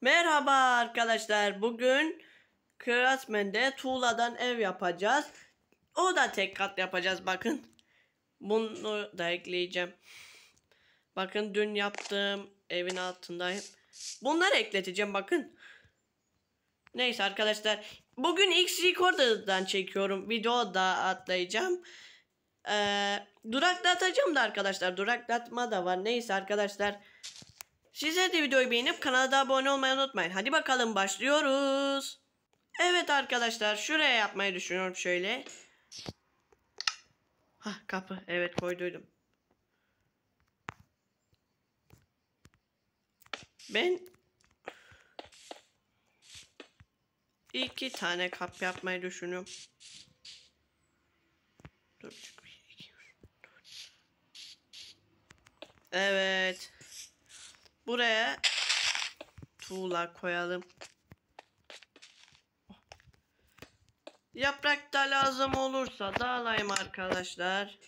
Merhaba arkadaşlar. Bugün Craftsman'de tuğladan ev yapacağız. O da tek kat yapacağız bakın. Bunu da ekleyeceğim. Bakın dün yaptığım evin altındayım. Bunları ekleteceğim bakın. Neyse arkadaşlar. Bugün X Recorder'dan çekiyorum. Video da atlayacağım. Ee, duraklatacağım da arkadaşlar. Duraklatma da var. Neyse arkadaşlar. Size de videoyu beğenip kanala abone olmayı unutmayın. Hadi bakalım başlıyoruz. Evet arkadaşlar şuraya yapmayı düşünüyorum şöyle. Hah kapı evet koyduydum. Ben iki tane kap yapmayı düşünüyorum. Dur. Evet. Buraya tuğla koyalım. Yaprak da lazım olursa da alayım arkadaşlar.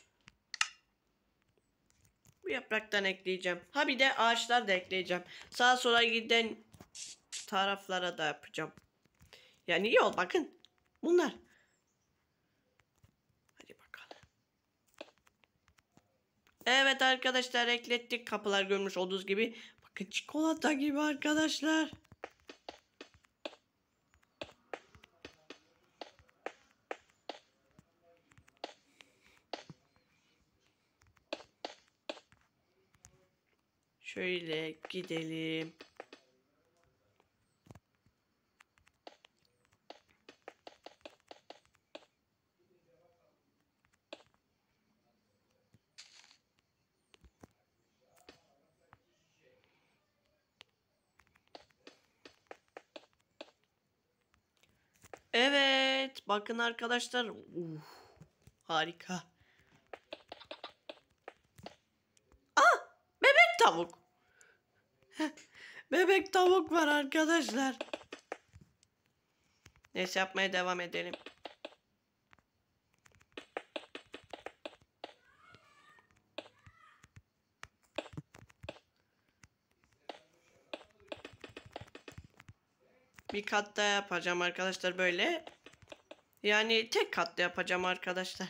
Bu yapraktan ekleyeceğim. Ha bir de ağaçlar da ekleyeceğim. Sağa sola giden taraflara da yapacağım. Yani yol bakın. Bunlar. Hadi bakalım. Evet arkadaşlar eklettik. Kapılar görmüş olduğunuz gibi. Bakın çikolata gibi arkadaşlar. Şöyle gidelim. Evet, bakın arkadaşlar. Uf, harika. Ah, bebek tavuk. bebek tavuk var arkadaşlar. Neyse yapmaya devam edelim. Bir kat daha yapacağım arkadaşlar böyle. Yani tek katlı yapacağım arkadaşlar.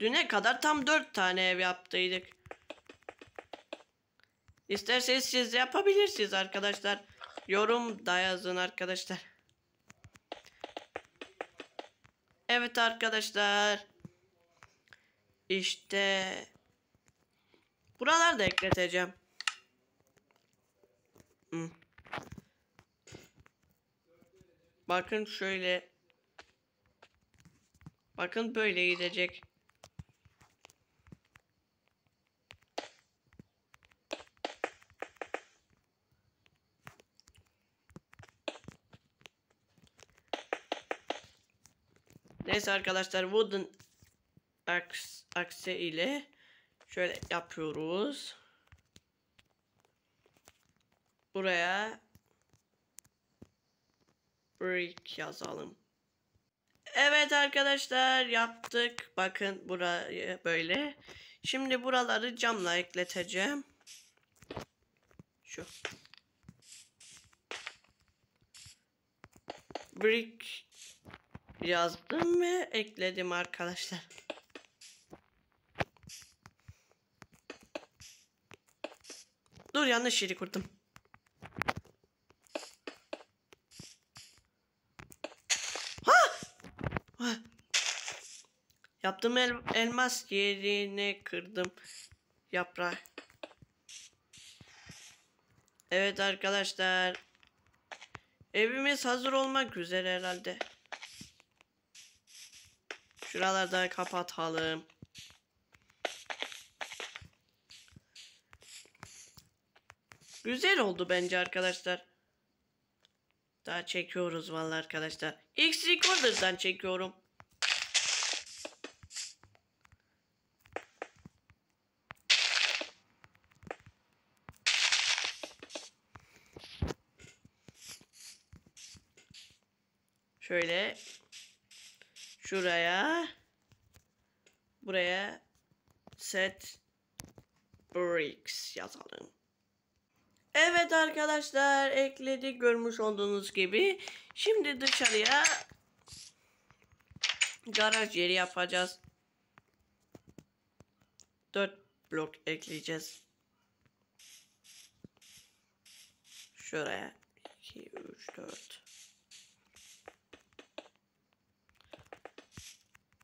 Düne kadar tam 4 tane ev yaptıydık. İsterseniz siz de yapabilirsiniz arkadaşlar. Yorum da yazın arkadaşlar. Evet arkadaşlar. İşte Buraları da ekleteceğim. Hı. Bakın şöyle. Bakın böyle gidecek. Neyse arkadaşlar wooden aks akse ile Şöyle yapıyoruz. Buraya brick yazalım. Evet arkadaşlar yaptık. Bakın burayı böyle. Şimdi buraları camla ekleteceğim. Şu. Brick yazdım ve ekledim arkadaşlar. Dur yanlış yeri kurdum. Ha! ha! Yaptığım el elmas yerine kırdım. Yaprağı. Evet arkadaşlar. Evimiz hazır olmak üzere herhalde. Şuraları da kapatalım. Güzel oldu bence arkadaşlar. Daha çekiyoruz vallahi arkadaşlar. X Recorder'dan çekiyorum. Şöyle şuraya buraya set bricks yazalım. Evet arkadaşlar ekledik görmüş olduğunuz gibi. Şimdi dışarıya garaj yeri yapacağız. 4 blok ekleyeceğiz. Şuraya 2 3 4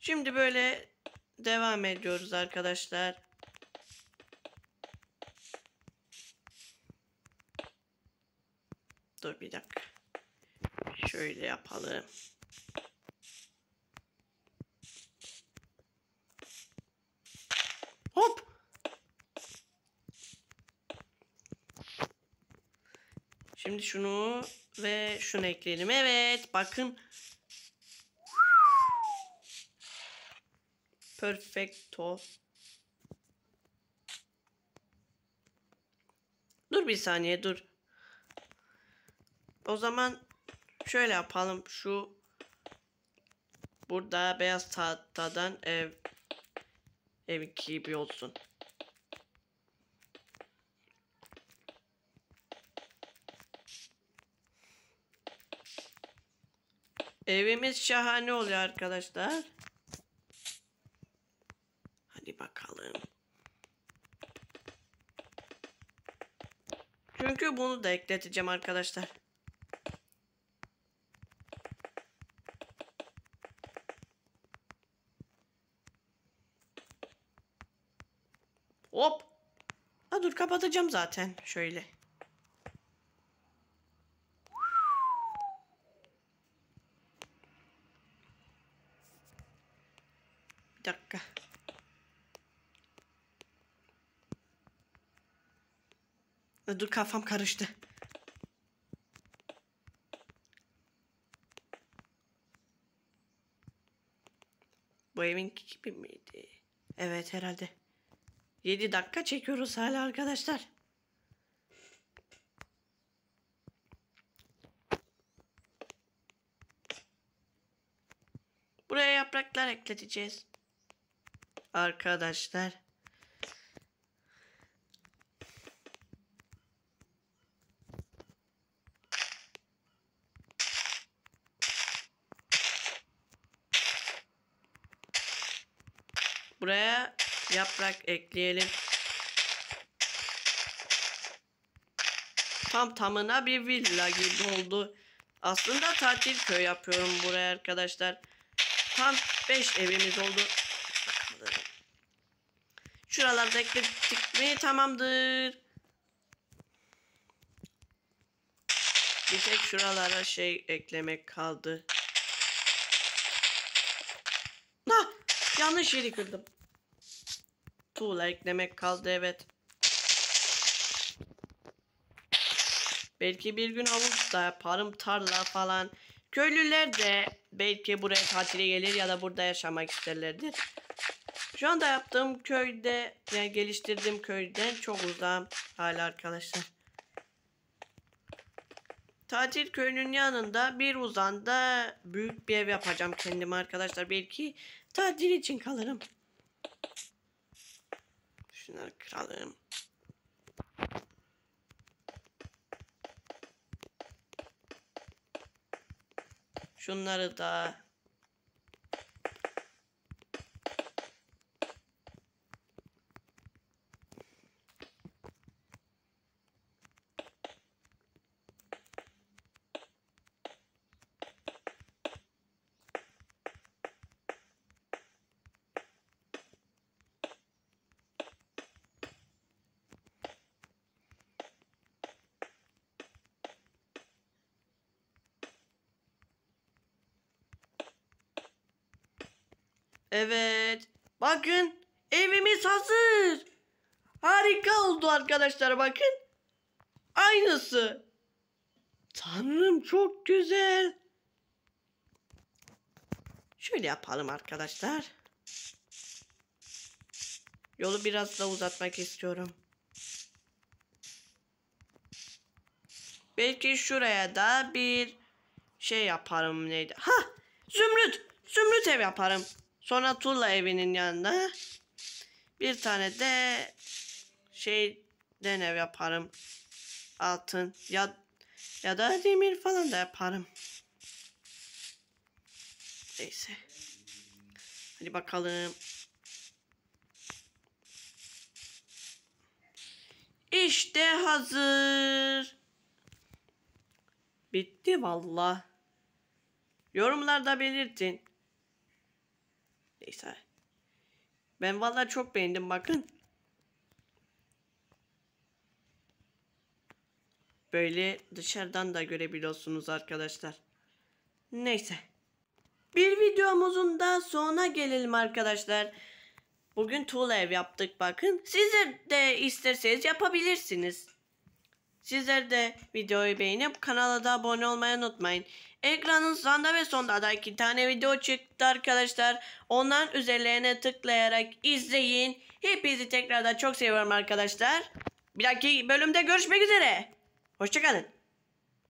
Şimdi böyle devam ediyoruz arkadaşlar. Dur bir dakika. Şöyle yapalım. Hop. Şimdi şunu ve şunu ekleyelim. Evet bakın. Perfecto. Dur bir saniye dur. O zaman şöyle yapalım. Şu burada beyaz tahtadan ev ev gibi olsun. Evimiz şahane oluyor arkadaşlar. Hadi bakalım. Çünkü bunu da ekleteceğim arkadaşlar. Hop. Ha dur kapatacağım zaten. Şöyle. Bir dakika. Ha, Dur kafam karıştı. Bu evin gibi miydi? Evet herhalde. 7 dakika çekiyoruz hala arkadaşlar. Buraya yapraklar ekleteceğiz. Arkadaşlar. Buraya yaprak ekleyelim. Tam tamına bir villa gibi oldu. Aslında tatil köy yapıyorum buraya arkadaşlar. Tam 5 evimiz oldu. Şuralarda ekledik mi tamamdır. Bir tek şuralara şey eklemek kaldı. Ah! Yanlış yeri kırdım. Tuğla eklemek kaldı evet. Belki bir gün havuz da yaparım tarla falan. Köylüler de belki buraya tatile gelir ya da burada yaşamak isterlerdir. Şu anda yaptığım köyde yani geliştirdiğim köyden çok uzağım hala arkadaşlar. Tatil köyünün yanında bir uzanda büyük bir ev yapacağım kendime arkadaşlar. Belki tatil için kalırım. Şunları kıralım. Şunları da Evet. Bakın evimiz hazır. Harika oldu arkadaşlar bakın. Aynısı. Tanrım çok güzel. Şöyle yapalım arkadaşlar. Yolu biraz da uzatmak istiyorum. Belki şuraya da bir şey yaparım neydi? Ha! Zümrüt! Zümrüt ev yaparım. Sonra Tuğla evinin yanına bir tane de şeyden ev yaparım. Altın ya ya da demir falan da yaparım. Neyse. Hadi bakalım. İşte hazır. Bitti valla. Yorumlarda belirtin. Neyse. Ben valla çok beğendim bakın. Böyle dışarıdan da görebiliyorsunuz arkadaşlar. Neyse. Bir videomuzun da sonuna gelelim arkadaşlar. Bugün tuğla ev yaptık bakın. Sizler de isterseniz yapabilirsiniz. Sizler de videoyu beğenip kanala da abone olmayı unutmayın. Ekranın sağında ve sonunda da iki tane video çıktı arkadaşlar. Onların üzerlerine tıklayarak izleyin. Hepinizi tekrardan çok seviyorum arkadaşlar. Bir dahaki bölümde görüşmek üzere. Hoşçakalın.